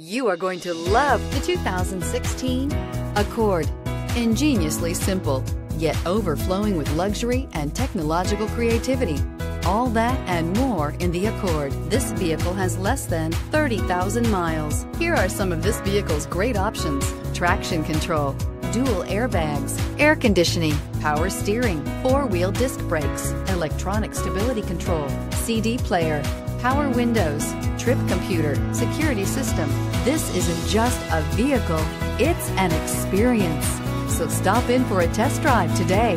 You are going to love the 2016 Accord. Ingeniously simple, yet overflowing with luxury and technological creativity. All that and more in the Accord. This vehicle has less than 30,000 miles. Here are some of this vehicle's great options. Traction control, dual airbags, air conditioning, power steering, four-wheel disc brakes, electronic stability control, CD player, power windows, trip computer, security system. This isn't just a vehicle, it's an experience. So stop in for a test drive today.